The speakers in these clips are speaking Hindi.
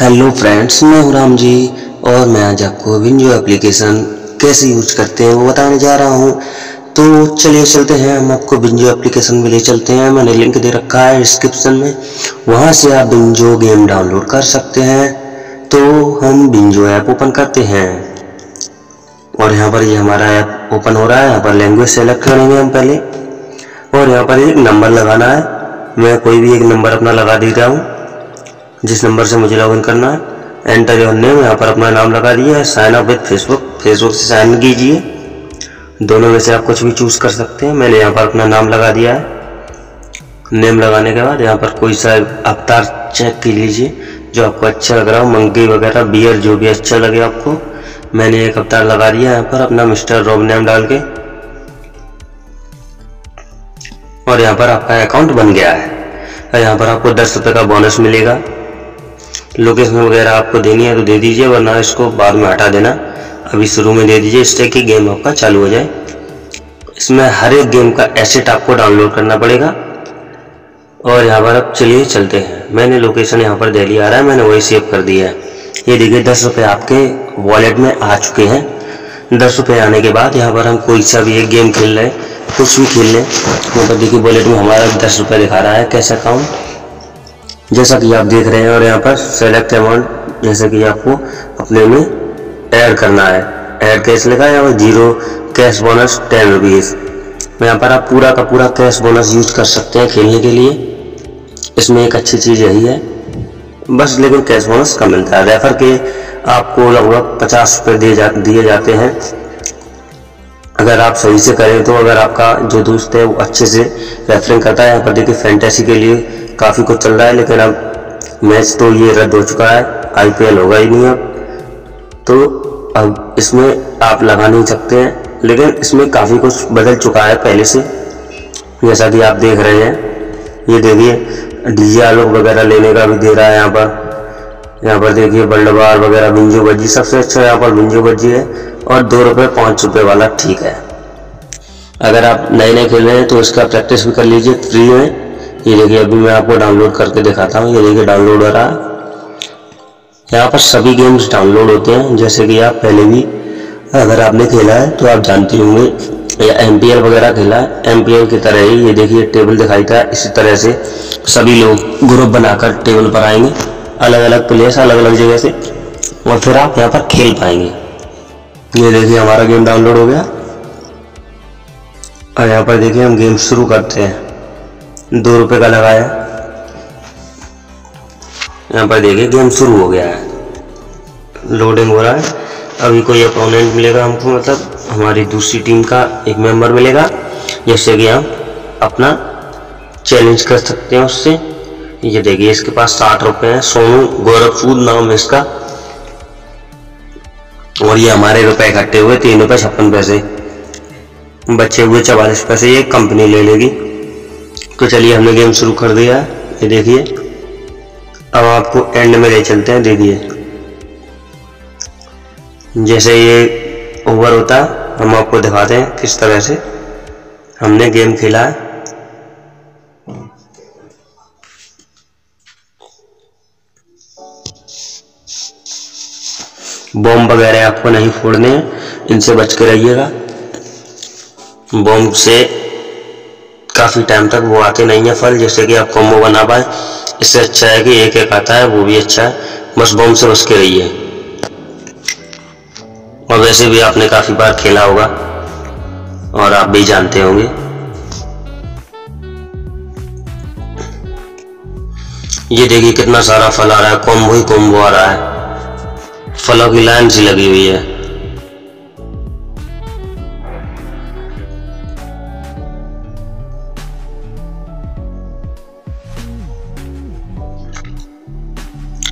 हेलो फ्रेंड्स मैं हूँ राम जी और मैं आज आपको विंजो एप्लीकेशन कैसे यूज़ करते हैं वो बताने जा रहा हूँ। तो चलिए चलते हैं, हम आपको विंजो एप्लीकेशन में ले चलते हैं। मैंने लिंक दे रखा है डिस्क्रिप्शन में। वहाँ से आप विंजो गेम डाउनलोड कर सकते हैं। तो हम विंजो ऐप ओपन करते हैं। और यहाँ पर ये यह हमारा ऐप ओपन हो रहा है। यहाँ पर लैंग्वेज सेलेक्ट करेंगे हम पहले। और यहाँ पर एक नंबर लगाना है। मैं कोई भी एक नंबर अपना लगा दे रहा हूँ। जिस नंबर से मुझे लॉगिन करना है एंटर योर नेम यहाँ पर अपना नाम लगा दिया है sign up with Facebook Facebook से साइन कीजिए। दोनों में से आप कुछ भी चूज़ कर सकते हैं, मैंने यहाँ पर अपना नाम लगा दिया है। नेम लगाने के बाद यहाँ पर कोई सा अवतार चेक कर लीजिए, जो आपको अच्छा लग रहा हो मंकी वगैरह बियर जो भी अच्छा लगे आपको। मैंने एक अवतार लगा दिया यहाँ पर अपना मिस्टर रोब नेम डाल के। और यहाँ पर आपका अकाउंट बन गया है। यहाँ पर आपको दस रुपये का बोनस मिलेगा। लोकेशन वगैरह आपको देनी है तो दे दीजिए, वरना इसको बाद में हटा देना। अभी शुरू में दे दीजिए इससे कि गेम आपका चालू हो जाए। इसमें हर एक गेम का एसेट आपको डाउनलोड करना पड़ेगा। और यहाँ पर अब चलिए, चलते हैं। मैंने लोकेशन यहाँ पर दिल्ली आ रहा है, मैंने वही सेव कर दिया है। ये देखिए, दस रुपये आपके वॉलेट में आ चुके हैं। दस रुपये आने के बाद यहाँ पर हम कोई सा भी एक गेम खेल रहे हैं, कुछ भी खेल लें पर देखिए वॉलेट में हमारा दस रुपये दिखा रहा है, कैसा अकाउंट जैसा कि आप देख रहे हैं और यहाँ पर सेलेक्ट अमाउंट जैसे कि आपको अपने में ऐड करना है। ऐड कैश लिखा है? Zero cash bonus ten rupees यहाँ पर आप पूरा का पूरा कैश बोनस यूज़ कर सकते हैं खेलने के लिए। इसमें एक अच्छी चीज़ यही है। बस लेकिन कैश बोनस कम मिलता है। रेफर के आपको लगभग पचास रुपये दिए जा, दिए जाते हैं। अगर आप सही से करें तो अगर आपका जो दोस्त है वो अच्छे से रेफरिंग करता है, यहाँ पर देखिए फैंटेसी के लिए काफ़ी कुछ चल रहा है, लेकिन अब मैच तो ये रद्द हो चुका है आईपीएल होगा ही नहीं अब। तो अब इसमें आप लगा नहीं सकते हैं, लेकिन इसमें काफ़ी कुछ बदल चुका है पहले से। जैसा कि आप देख रहे हैं, ये देखिए डीजे आलोक वगैरह लेने का भी दे रहा है यहाँ पर। यहाँ पर देखिए बल्डबार वगैरह, बिंजो बज्जी, सबसे अच्छा यहाँ पर बिंजो बज्जी है, और दो रुपये पाँच रुपये वाला ठीक है। अगर आप नए नए खेल रहे हैं तो इसका प्रैक्टिस भी कर लीजिए फ्री में। ये देखिए, अभी मैं आपको डाउनलोड करके दिखाता हूँ। ये देखिए डाउनलोड हो रहा है। यहाँ पर सभी गेम्स डाउनलोड होते हैं। जैसे कि आप पहले भी अगर आपने खेला है तो आप जानते होंगे। या एम वगैरह खेला है। एम की तरह ही ये देखिए टेबल दिखाई था इसी तरह से। सभी लोग ग्रुप बनाकर टेबल पर आएँगे। अलग अलग प्लेयर्स अलग अलग जगह से। और फिर आप यहाँ पर खेल पाएँगे। ये देखिए, हमारा गेम डाउनलोड हो गया। और यहाँ पर देखिए, हम गेम शुरू करते हैं। दो रुपए का लगाया। यहाँ पर देखिए गेम शुरू हो गया है। लोडिंग हो रहा है। अभी कोई अपोनेंट मिलेगा हमको मतलब हमारी दूसरी टीम का एक मेंबर मिलेगा। जिससे कि हम अपना चैलेंज कर सकते हैं उससे। ये देखिए, इसके पास साठ रुपए हैं। सोनू गोरखसूद नाम है इसका। और ये हमारे रुपए इकट्ठे हुए, तीन रुपए छप्पन पैसे। बचे हुए चवालीस पैसे, ये कंपनी ले लेगी। तो चलिए हमने गेम शुरू कर दिया। ये देखिए। अब आपको एंड में ले चलते हैं, देखिए। जैसे ये ओवर होता, हम आपको दिखाते हैं किस तरह से हमने गेम खेला है। बॉम्ब वगैरह आपको नहीं फोड़ने हैं, इनसे बच के रहिएगा। बॉम्ब से काफ़ी टाइम तक वो आते नहीं है फल, जैसे कि आप कॉम्बो बना पाए। इससे अच्छा है कि एक एक आता है, वो भी अच्छा है। बस बम से बस के रही है। और वैसे भी आपने काफ़ी बार खेला होगा, और आप भी जानते होंगे। ये देखिए कितना सारा फल आ रहा है, कॉम्बो ही कॉम्बो आ रहा है। फलों की लाइन सी लगी हुई है।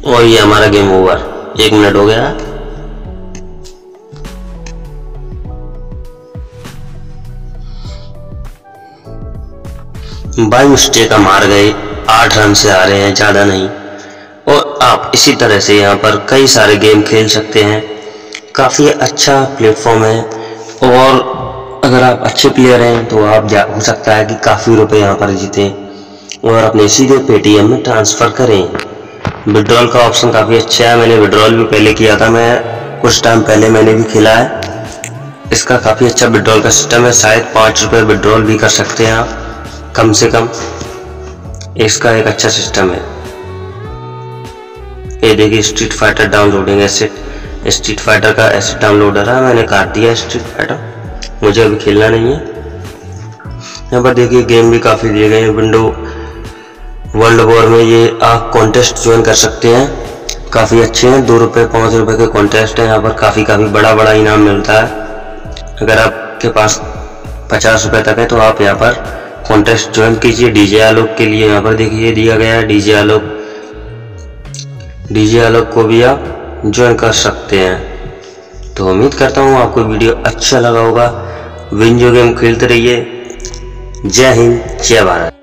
और ये हमारा गेम ओवर एक मिनट हो गया। बाई मिस्टेक हम हार गए। आठ रन से आ रहे हैं, ज़्यादा नहीं। और आप इसी तरह से यहाँ पर कई सारे गेम खेल सकते हैं। काफ़ी अच्छा प्लेटफॉर्म है। और अगर आप अच्छे प्लेयर हैं तो आप जा, हो सकता है कि काफ़ी रुपए यहाँ पर जीतें। और अपने सीधे पेटीएम में ट्रांसफ़र करें। विड्रॉल का ऑप्शन काफ़ी अच्छा है। मैंने विड्रॉल भी पहले किया था। मैं कुछ टाइम पहले मैंने भी खेला है। इसका काफ़ी अच्छा विड्रॉल का सिस्टम है। शायद पाँच रुपये विड्रॉल भी कर सकते हैं आप। कम से कम इसका एक अच्छा सिस्टम है। ये देखिए Street Fighter downloading acid Street Fighter का एसिड डाउनलोडर है। मैंने काट दिया स्ट्रीट फाइटर मुझे अभी खेलना नहीं है। यहाँ पर देखिए गेम भी काफ़ी दिए गए हैं। विंडो वर्ल्ड वॉर में ये आप कॉन्टेस्ट ज्वाइन कर सकते हैं। काफ़ी अच्छे हैं, दो रुपये पाँच रुपये के कॉन्टेस्ट हैं। यहाँ पर काफ़ी काफ़ी बड़ा बड़ा इनाम मिलता है। अगर आपके पास पचास रुपये तक है तो आप यहाँ पर कॉन्टेस्ट ज्वाइन कीजिए। डीजे आलोक के लिए यहाँ पर देखिए, दिया गया है डीजे आलोक। डीजे आलोक को भी आप ज्वाइन कर सकते हैं। तो उम्मीद करता हूँ आपको वीडियो अच्छा लगा होगा। विंजो गेम खेलते रहिए। जय हिंद, जय भारत।